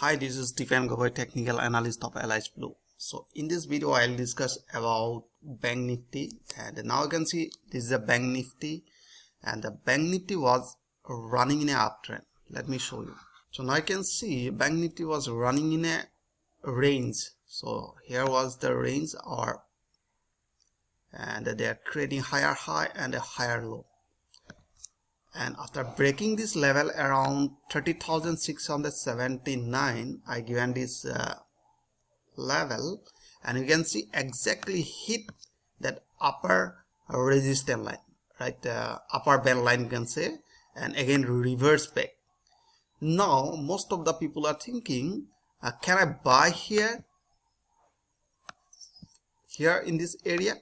Hi, this is Stephen Gogoi, technical analyst of Alice Blue. So in this video, I'll discuss about Bank Nifty and now you can see this is a Bank Nifty and the Bank Nifty was running in a uptrend. Let me show you. So now I can see Bank Nifty was running in a range. So here was the range or and they are creating higher high and a higher low and after breaking this level around 30,679 I given this uh, level. And you can see exactly hit that upper resistance line right? Uh, upper band line you can say. And again reverse back. Now most of the people are thinking uh, can I buy here? Here in this area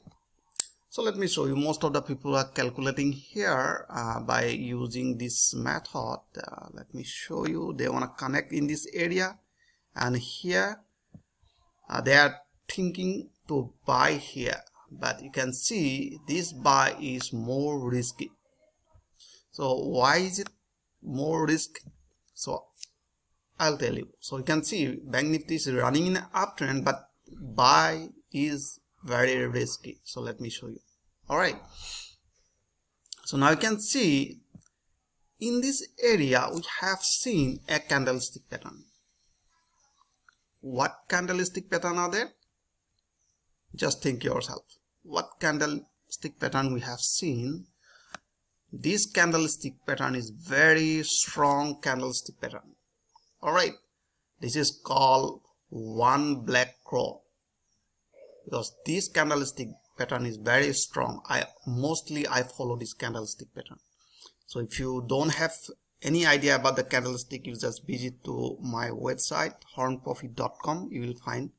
so let me show you. Most of the people are calculating here uh, by using this method. Uh, let me show you. They want to connect in this area. And here uh, they are thinking to buy here. But you can see this buy is more risky. So why is it more risk? So I'll tell you. So you can see bank nifty is running in uptrend but buy is very risky. So let me show you all right. So now you can see in this area we have seen a candlestick pattern. What candlestick pattern are there? Just think yourself. What candlestick pattern we have seen? This candlestick pattern is very strong candlestick pattern. All right. This is called one black crow. Because this candlestick pattern is very strong. I mostly i follow this candlestick pattern. So if you don't have any idea about the candlestick you just visit to my website hornprofit.com you will find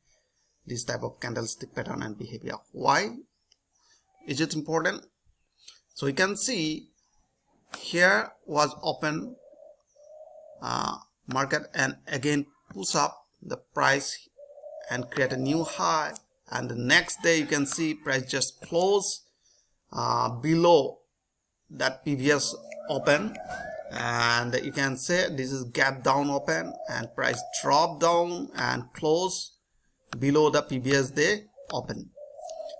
this type of candlestick pattern and behavior. Why is it important? So you can see here was open uh, market and again push up the price and create a new high and the next day you can see price just close uh, below that previous open. And you can say this is gap down open and price drop down and close below the previous day open.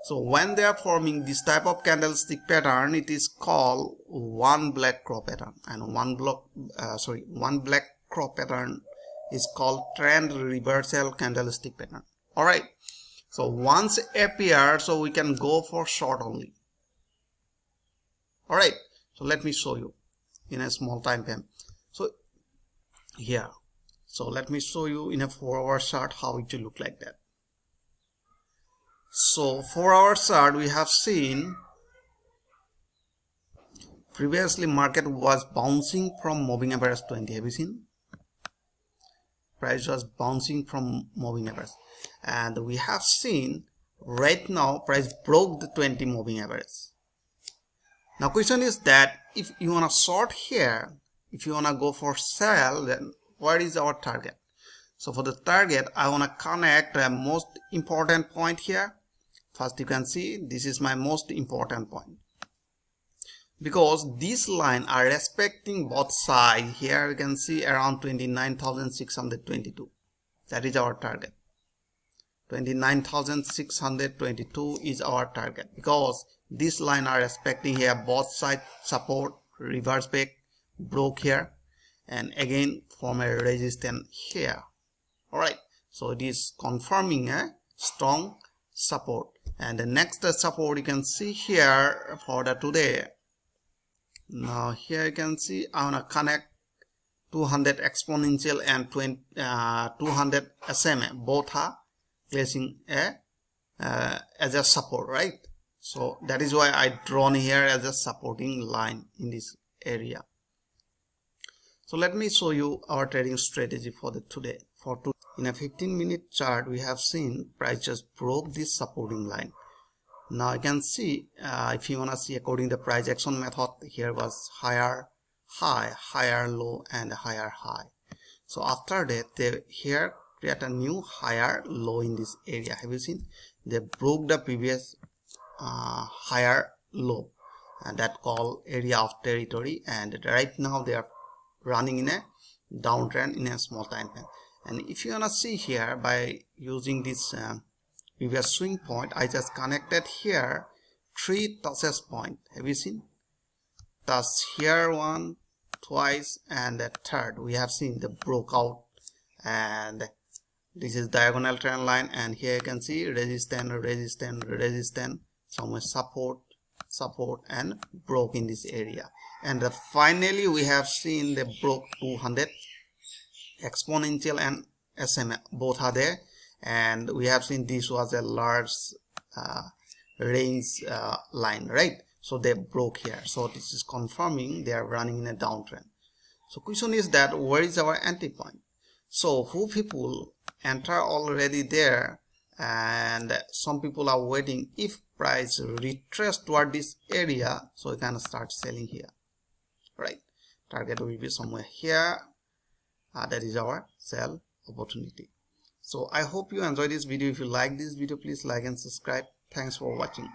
So when they are forming this type of candlestick pattern it is called one black crow pattern. And one block uh, sorry one black crow pattern is called trend reversal candlestick pattern. All right so once appear so we can go for short only. All right so let me show you in a small time frame. So here. So let me show you in a four hour chart how it will look like that. So four hour chart we have seen previously market was bouncing from moving average 20 have you seen price was bouncing from moving average and we have seen right now price broke the 20 moving average now question is that if you want to short here if you want to go for sell then what is our target? So for the target i want to connect a most important point here. First you can see this is my most important point because this line are respecting both sides. Here you can see around 29,622 that is our target. 29,622 is our target. Because this line are respecting here both side support reverse back broke here and again form a resistance here. All right. So it is confirming a strong support. And the next support you can see here for the today now here you can see I want to connect 200 exponential and 20, uh, 200 SMA both are placing a uh, as a support right? So that is why I drawn here as a supporting line in this area. So let me show you our trading strategy for the today. For two in a 15 minute chart we have seen price just broke this supporting line now you can see uh, if you want to see according to the price action method here was higher high higher low and higher high. So after that they here create a new higher low in this area. Have you seen? They broke the previous uh, higher low and that call area of territory and right now they are running in a downtrend in a small time frame. And if you wanna see here by using this uh, previous swing point I just connected here three touches point. Have you seen? Thus here one twice and the third. We have seen the broke out. And this is diagonal trend line and here you can see resistance resistance resistance. Somewhere support support and broke in this area. And uh, finally we have seen the broke 200 exponential and SMA both are there and we have seen this was a large uh, range uh, line right? So they broke here. So this is confirming they are running in a downtrend. So question is that where is our entry point? So who people enter already there and some people are waiting. If price retrace toward this area so we can start selling here right? Target will be somewhere here. Uh, that is our sell opportunity so i hope you enjoyed this video. If you like this video please like and subscribe. Thanks for watching